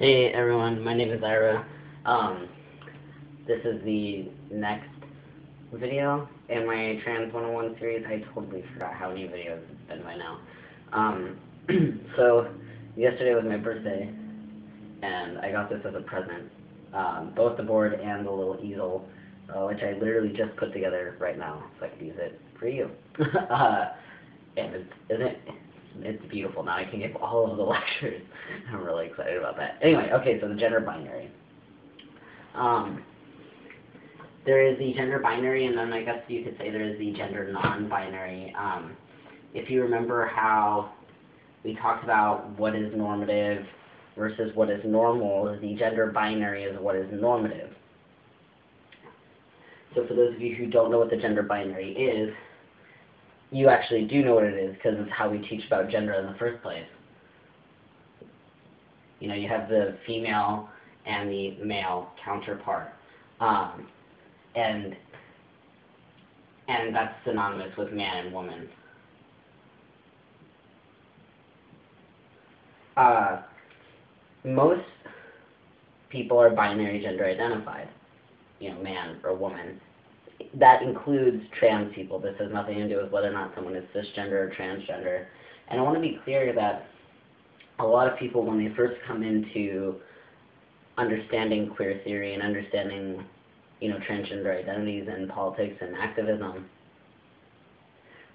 Hey everyone, my name is Ira. Um, this is the next video in my Trans 101 series. I totally forgot how many videos it's been by now. Um, so, yesterday was my birthday, and I got this as a present. Um, both the board and the little easel, uh, which I literally just put together right now, so I could use it for you. uh, and it's, isn't it? It's beautiful now. I can give all of the lectures. I'm really excited about that. Anyway, okay, so the gender binary. Um, there is the gender binary, and then I guess you could say there is the gender non-binary. Um, if you remember how we talked about what is normative versus what is normal, the gender binary is what is normative. So for those of you who don't know what the gender binary is, you actually do know what it is because it's how we teach about gender in the first place. You know, you have the female and the male counterpart. Um, and and that's synonymous with man and woman. Uh, most people are binary gender identified, you know, man or woman that includes trans people. This has nothing to do with whether or not someone is cisgender or transgender. And I want to be clear that a lot of people, when they first come into understanding queer theory and understanding, you know, transgender identities and politics and activism,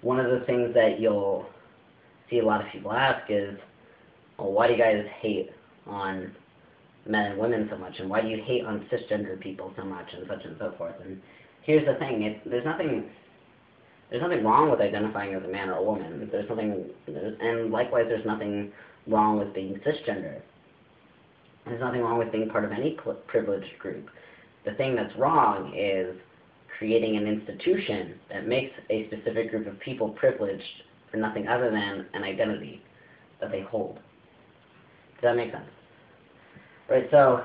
one of the things that you'll see a lot of people ask is, well, why do you guys hate on men and women so much, and why do you hate on cisgender people so much, and such and so forth. And here's the thing: it, there's nothing there's nothing wrong with identifying as a man or a woman. There's nothing, and likewise, there's nothing wrong with being cisgender. There's nothing wrong with being part of any privileged group. The thing that's wrong is creating an institution that makes a specific group of people privileged for nothing other than an identity that they hold. Does that make sense? Right, so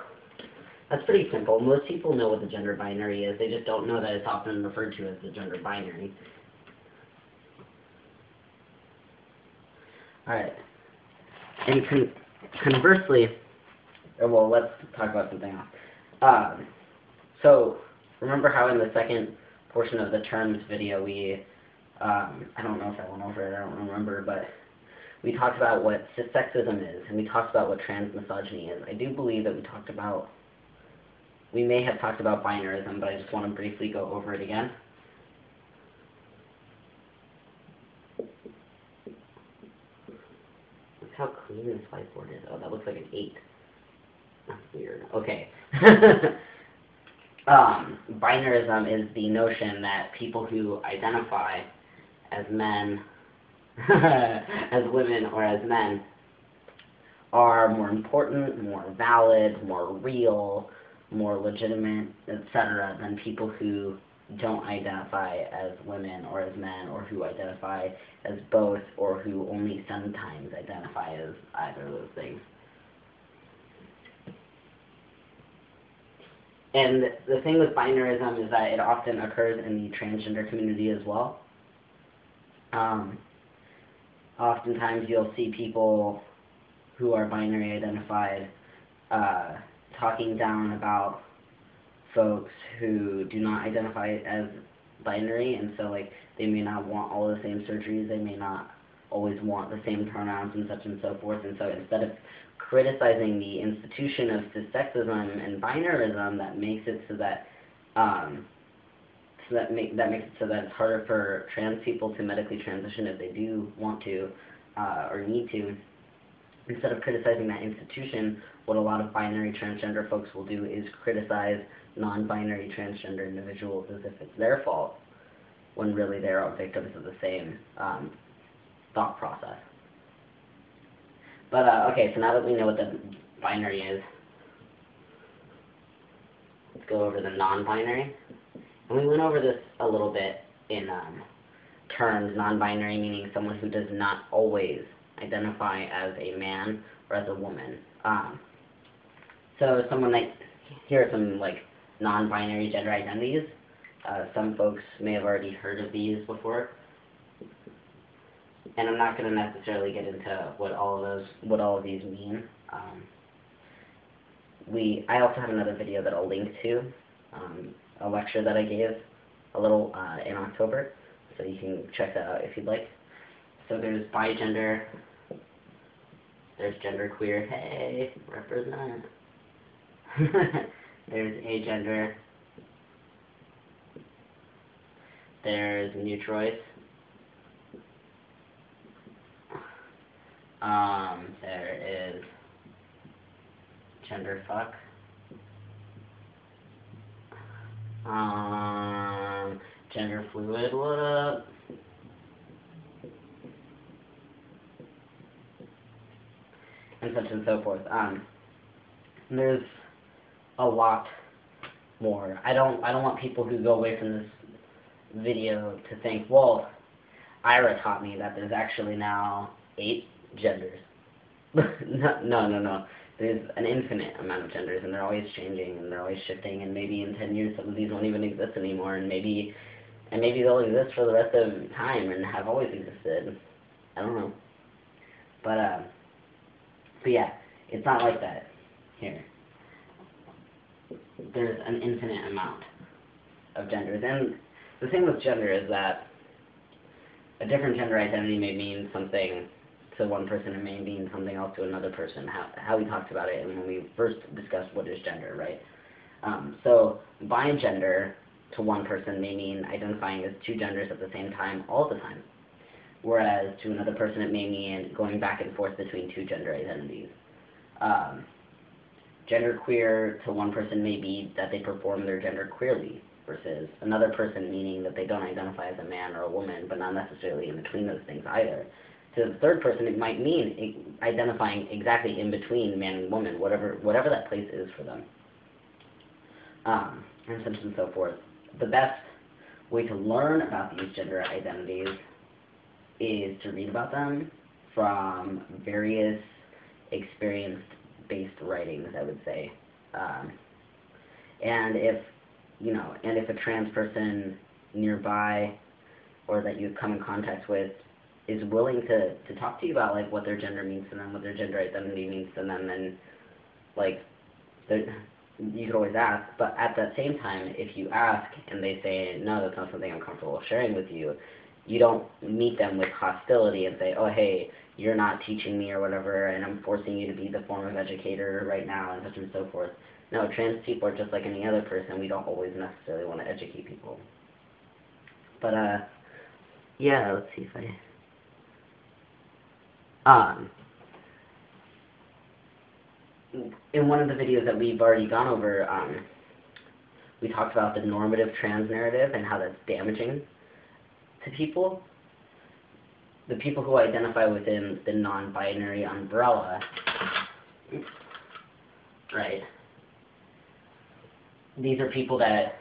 that's pretty simple. Most people know what the gender binary is. They just don't know that it's often referred to as the gender binary. Alright. And con conversely, well, let's talk about something else. Um, so, remember how in the second portion of the terms video we, um, I don't know if I went over it, I don't remember, but we talked about what cissexism is, and we talked about what transmisogyny is. I do believe that we talked about we may have talked about binarism, but I just want to briefly go over it again. Look how clean this whiteboard is. Oh, that looks like an 8. That's weird. Okay. um, binarism is the notion that people who identify as men, as women, or as men are more important, more valid, more real, more legitimate, etc., than people who don't identify as women or as men or who identify as both or who only sometimes identify as either of those things. And the thing with binarism is that it often occurs in the transgender community as well. Um, oftentimes you'll see people who are binary identified uh, talking down about folks who do not identify as binary, and so like they may not want all the same surgeries, they may not always want the same pronouns and such and so forth, and so instead of criticizing the institution of cissexism and binarism, that makes it so that um, so that make that makes it so that it's harder for trans people to medically transition if they do want to uh, or need to instead of criticizing that institution, what a lot of binary transgender folks will do is criticize non-binary transgender individuals as if it's their fault, when really they're all victims of the same um, thought process. But, uh, okay, so now that we know what the binary is, let's go over the non-binary. And we went over this a little bit in um, terms, non-binary meaning someone who does not always identify as a man or as a woman. Um, so someone like, here are some like non-binary gender identities. Uh, some folks may have already heard of these before. And I'm not going to necessarily get into what all of those, what all of these mean. Um, we I also have another video that I'll link to, um, a lecture that I gave a little uh, in October, so you can check that out if you'd like. So there's bigender, there's genderqueer, hey, represent. there's agender, there's neutrois, um, there is genderfuck. Um, gender fluid, what up? And such and so forth. Um, there's a lot more. I don't, I don't want people who go away from this video to think, well, Ira taught me that there's actually now eight genders. no, no, no, there's an infinite amount of genders and they're always changing and they're always shifting and maybe in 10 years some of these won't even exist anymore and maybe and maybe they'll exist for the rest of time and have always existed. I don't know. But uh but yeah, it's not like that here. There's an infinite amount of genders and the thing with gender is that a different gender identity may mean something to one person and may mean something else to another person, how, how we talked about it and when we first discussed what is gender, right? Um, so bigender to one person may mean identifying as two genders at the same time all the time, whereas to another person it may mean going back and forth between two gender identities. Um, queer to one person may be that they perform their gender queerly, versus another person meaning that they don't identify as a man or a woman, but not necessarily in between those things either to the third person, it might mean identifying exactly in between man and woman, whatever whatever that place is for them, um, and so on and so forth. The best way to learn about these gender identities is to read about them from various experience-based writings, I would say. Um, and if you know, and if a trans person nearby or that you've come in contact with is willing to to talk to you about like what their gender means to them, what their gender identity means to them, and like you could always ask. But at that same time, if you ask and they say no, that's not something I'm comfortable sharing with you, you don't meet them with hostility and say, oh hey, you're not teaching me or whatever, and I'm forcing you to be the form of educator right now, and such and so forth. No, trans people are just like any other person. We don't always necessarily want to educate people. But uh, yeah, let's see if I. Um, in one of the videos that we've already gone over, um, we talked about the normative trans narrative and how that's damaging to people. The people who identify within the non-binary umbrella, right? These are people that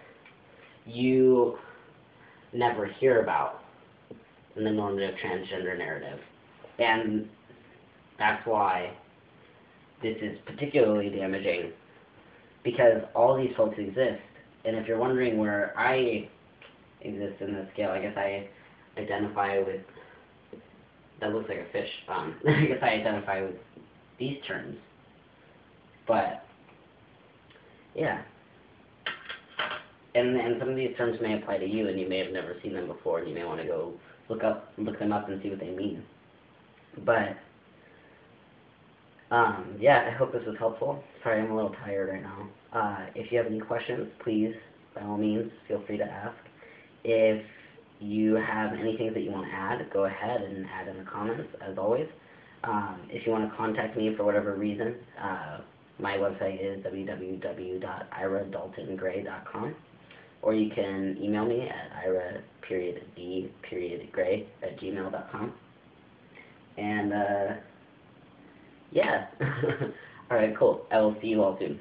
you never hear about in the normative transgender narrative. And that's why this is particularly damaging because all these folks exist. And if you're wondering where I exist in the scale, I guess I identify with, that looks like a fish, um, I guess I identify with these terms. But, yeah. And, and some of these terms may apply to you and you may have never seen them before and you may want to go look up, look them up and see what they mean. But, um, yeah, I hope this was helpful. Sorry, I'm a little tired right now. Uh, if you have any questions, please, by all means, feel free to ask. If you have anything that you want to add, go ahead and add in the comments, as always. Um, if you want to contact me for whatever reason, uh, my website is www.iradaltongray.com, or you can email me at ira period period gray at gmail.com. And, uh, yeah. Alright, cool. I will see you all soon.